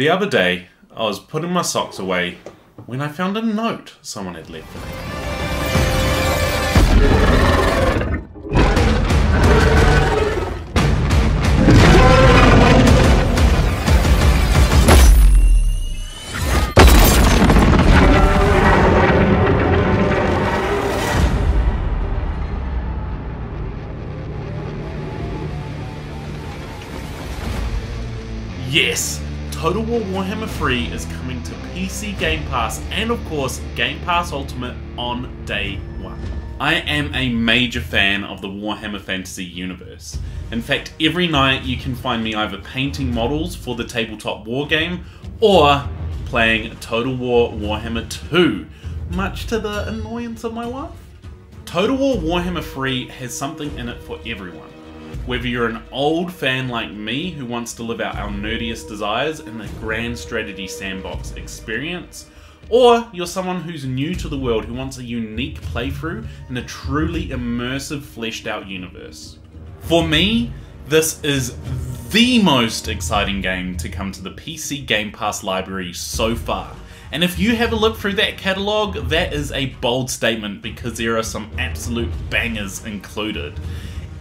The other day, I was putting my socks away when I found a note someone had left for me. Total War Warhammer 3 is coming to PC Game Pass and, of course, Game Pass Ultimate on day one. I am a major fan of the Warhammer Fantasy universe. In fact, every night you can find me either painting models for the tabletop war game or playing Total War Warhammer 2, much to the annoyance of my wife. Total War Warhammer 3 has something in it for everyone. Whether you're an old fan like me who wants to live out our nerdiest desires in the grand strategy sandbox experience, or you're someone who's new to the world who wants a unique playthrough in a truly immersive, fleshed out universe. For me, this is the most exciting game to come to the PC Game Pass library so far. And if you have a look through that catalogue, that is a bold statement because there are some absolute bangers included.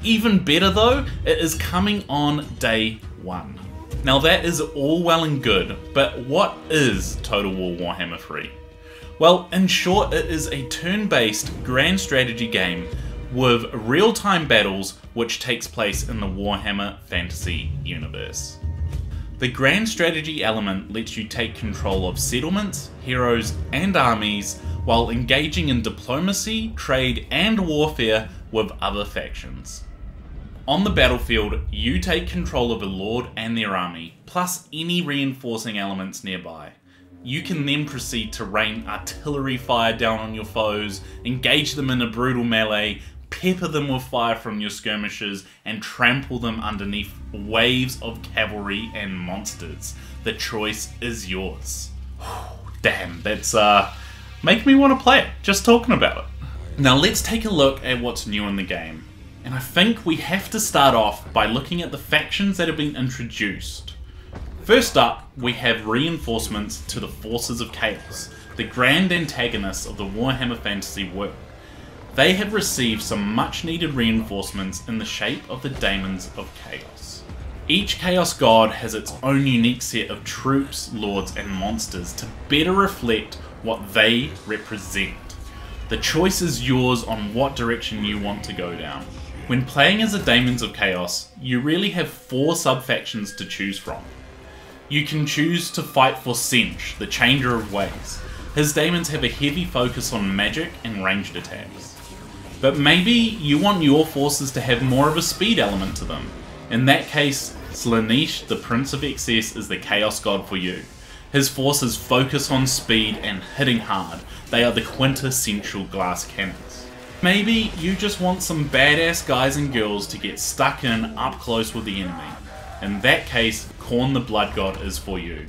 Even better though, it is coming on day one. Now that is all well and good, but what is Total War Warhammer 3? Well, in short, it is a turn-based grand strategy game with real-time battles which takes place in the Warhammer Fantasy universe. The grand strategy element lets you take control of settlements, heroes, and armies while engaging in diplomacy, trade, and warfare with other factions. On the battlefield, you take control of a lord and their army, plus any reinforcing elements nearby. You can then proceed to rain artillery fire down on your foes, engage them in a brutal melee, pepper them with fire from your skirmishers, and trample them underneath waves of cavalry and monsters. The choice is yours. Damn, that's uh, make me want to play it, just talking about it. Now let's take a look at what's new in the game. And I think we have to start off by looking at the factions that have been introduced. First up, we have reinforcements to the Forces of Chaos, the grand antagonists of the Warhammer Fantasy world. They have received some much needed reinforcements in the shape of the Daemons of Chaos. Each Chaos God has its own unique set of troops, lords, and monsters to better reflect what they represent. The choice is yours on what direction you want to go down. When playing as the Daemons of Chaos, you really have four sub-factions to choose from. You can choose to fight for Tzeentch, the Changer of Ways. His daemons have a heavy focus on magic and ranged attacks. But maybe you want your forces to have more of a speed element to them. In that case, Slaanesh, the Prince of Excess, is the Chaos God for you. His forces focus on speed and hitting hard. They are the quintessential glass cannons. Maybe you just want some badass guys and girls to get stuck in up close with the enemy. In that case, Khorne the Blood God is for you.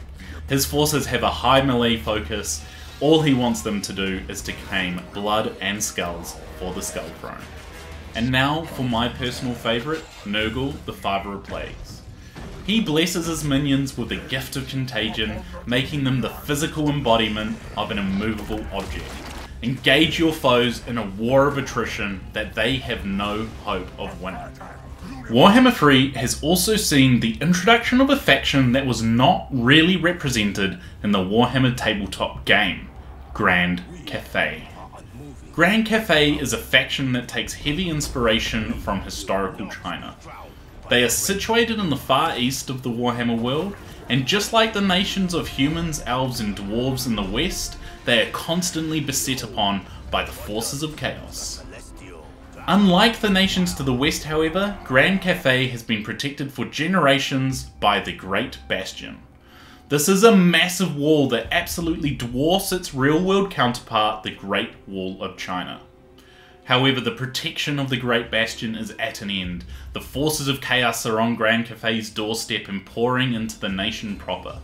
His forces have a high melee focus. All he wants them to do is to claim blood and skulls for the Skull Throne. And now for my personal favourite, Nurgle, the Father of Plagues. He blesses his minions with the gift of contagion, making them the physical embodiment of an immovable object. Engage your foes in a war of attrition that they have no hope of winning. Warhammer 3 has also seen the introduction of a faction that was not really represented in the Warhammer tabletop game, Grand Cathay. Grand Cathay is a faction that takes heavy inspiration from historical China. They are situated in the far east of the Warhammer world, and just like the nations of humans, elves, and dwarves in the west, they are constantly beset upon by the forces of chaos. Unlike the nations to the west, however, Grand Cathay has been protected for generations by the Great Bastion. This is a massive wall that absolutely dwarfs its real world counterpart, the Great Wall of China. However, the protection of the Great Bastion is at an end. The forces of chaos are on Grand Cathay's doorstep and pouring into the nation proper.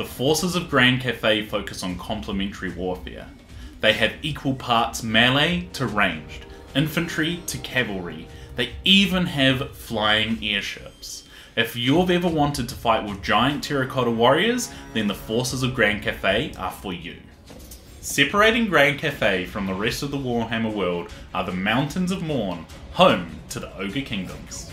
The forces of Grand Cathay focus on complementary warfare. They have equal parts melee to ranged, infantry to cavalry. They even have flying airships. If you've ever wanted to fight with giant terracotta warriors, then the forces of Grand Cathay are for you. Separating Grand Cathay from the rest of the Warhammer world are the Mountains of Mourn, home to the Ogre Kingdoms.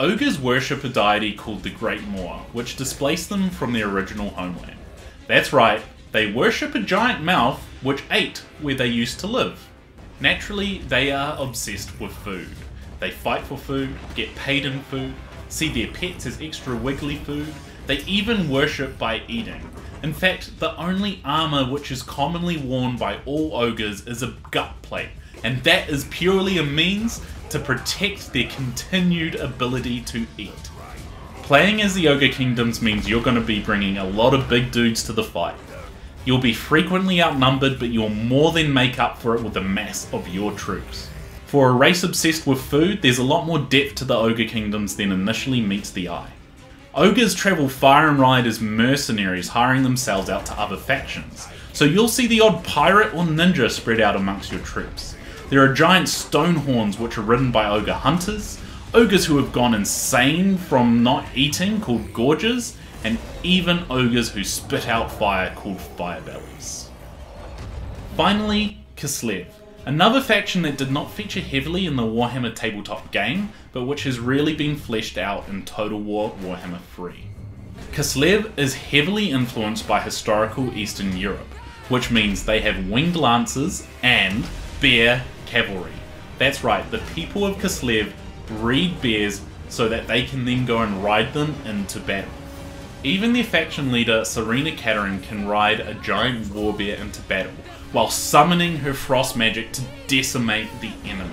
Ogres worship a deity called the Great Maw, which displaced them from their original homeland. That's right, they worship a giant mouth which ate where they used to live. Naturally, they are obsessed with food. They fight for food, get paid in food, see their pets as extra wiggly food, they even worship by eating. In fact, the only armour which is commonly worn by all ogres is a gut plate, and that is purely a means to protect their continued ability to eat. Playing as the Ogre Kingdoms means you're going to be bringing a lot of big dudes to the fight. You'll be frequently outnumbered, but you'll more than make up for it with the mass of your troops. For a race obsessed with food, there's a lot more depth to the Ogre Kingdoms than initially meets the eye. Ogres travel far and wide as mercenaries, hiring themselves out to other factions, so you'll see the odd pirate or ninja spread out amongst your troops. There are giant stonehorns which are ridden by ogre hunters, ogres who have gone insane from not eating called gorgers, and even ogres who spit out fire called firebellies. Finally, Kislev, another faction that did not feature heavily in the Warhammer tabletop game, but which has really been fleshed out in Total War Warhammer 3. Kislev is heavily influenced by historical Eastern Europe, which means they have winged lances and bear cavalry. That's right, the people of Kislev breed bears so that they can then go and ride them into battle. Even their faction leader, Tzarina Katarin, can ride a giant war bear into battle, while summoning her frost magic to decimate the enemy.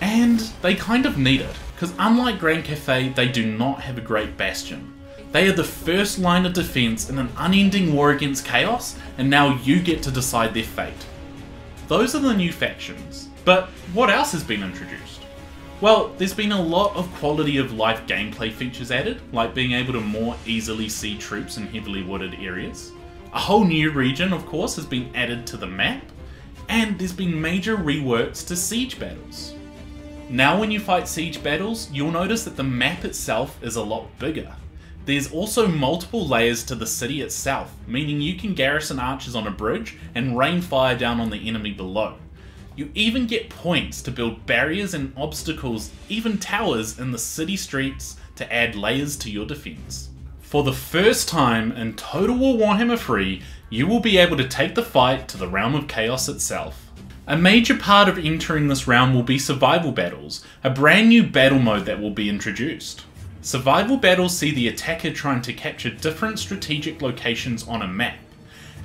And they kind of need it, because unlike Grand Cathay, they do not have a great bastion. They are the first line of defense in an unending war against chaos, and now you get to decide their fate. Those are the new factions. But what else has been introduced? Well, there's been a lot of quality of life gameplay features added, like being able to more easily see troops in heavily wooded areas. A whole new region, of course, has been added to the map, and there's been major reworks to siege battles. Now when you fight siege battles, you'll notice that the map itself is a lot bigger. There's also multiple layers to the city itself, meaning you can garrison archers on a bridge and rain fire down on the enemy below. You even get points to build barriers and obstacles, even towers in the city streets to add layers to your defense. For the first time in Total War Warhammer 3, you will be able to take the fight to the Realm of Chaos itself. A major part of entering this realm will be survival battles, a brand new battle mode that will be introduced. Survival battles see the attacker trying to capture different strategic locations on a map.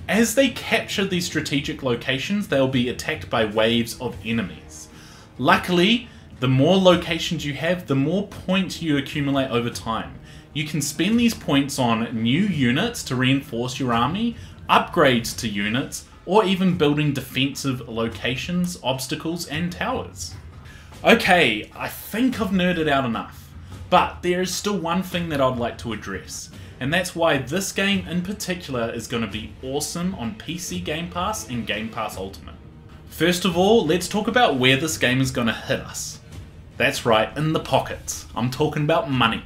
As they capture these strategic locations, they'll be attacked by waves of enemies. Luckily, the more locations you have, the more points you accumulate over time. You can spend these points on new units to reinforce your army, upgrades to units, or even building defensive locations, obstacles, and towers. Okay, I think I've nerded out enough. But there is still one thing that I'd like to address, and that's why this game in particular is going to be awesome on PC Game Pass and Game Pass Ultimate. First of all, let's talk about where this game is going to hit us. That's right, in the pockets. I'm talking about money.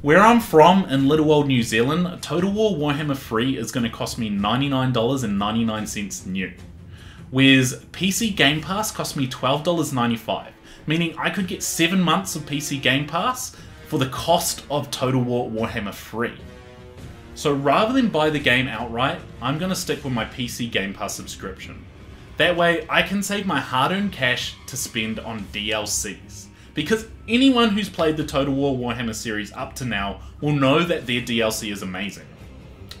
Where I'm from, in Little Old New Zealand, Total War Warhammer 3 is going to cost me $99.99 new. Whereas PC Game Pass cost me $12.95 meaning I could get 7 months of PC Game Pass for the cost of Total War Warhammer 3. So rather than buy the game outright, I'm going to stick with my PC Game Pass subscription. That way, I can save my hard earned cash to spend on DLCs. Because anyone who's played the Total War Warhammer series up to now will know that their DLC is amazing.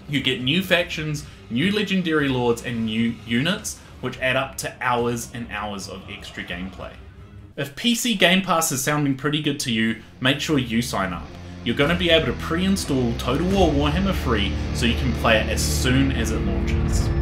You get new factions, new legendary lords, and new units, which add up to hours and hours of extra gameplay. If PC Game Pass is sounding pretty good to you, make sure you sign up. You're going to be able to pre-install Total War Warhammer 3 so you can play it as soon as it launches.